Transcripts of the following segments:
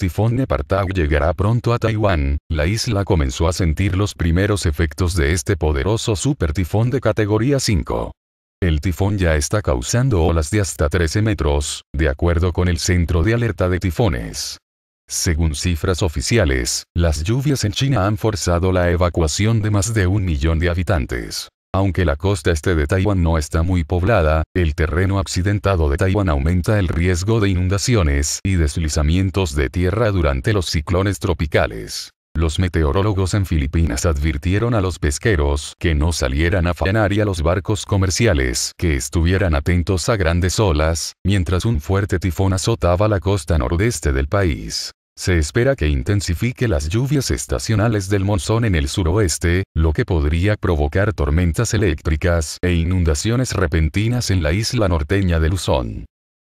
tifón Nepartag llegará pronto a Taiwán, la isla comenzó a sentir los primeros efectos de este poderoso super tifón de categoría 5. El tifón ya está causando olas de hasta 13 metros, de acuerdo con el Centro de Alerta de Tifones. Según cifras oficiales, las lluvias en China han forzado la evacuación de más de un millón de habitantes. Aunque la costa este de Taiwán no está muy poblada, el terreno accidentado de Taiwán aumenta el riesgo de inundaciones y deslizamientos de tierra durante los ciclones tropicales. Los meteorólogos en Filipinas advirtieron a los pesqueros que no salieran a faenar y a los barcos comerciales que estuvieran atentos a grandes olas, mientras un fuerte tifón azotaba la costa nordeste del país. Se espera que intensifique las lluvias estacionales del monzón en el suroeste, lo que podría provocar tormentas eléctricas e inundaciones repentinas en la isla norteña de Luzón.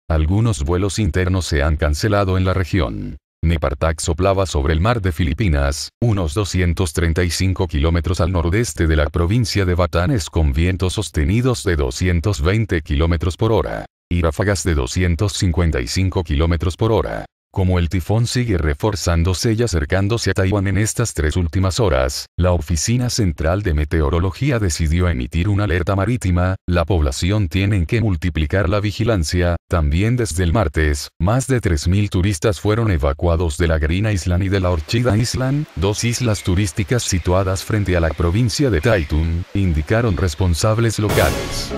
Algunos vuelos internos se han cancelado en la región. Nepartak soplaba sobre el mar de Filipinas, unos 235 kilómetros al nordeste de la provincia de Batanes con vientos sostenidos de 220 kilómetros por hora y ráfagas de 255 kilómetros por hora. Como el tifón sigue reforzándose y acercándose a Taiwán en estas tres últimas horas, la Oficina Central de Meteorología decidió emitir una alerta marítima, la población tiene que multiplicar la vigilancia, también desde el martes, más de 3.000 turistas fueron evacuados de la Green Island y de la Orchida Island, dos islas turísticas situadas frente a la provincia de Taitung, indicaron responsables locales.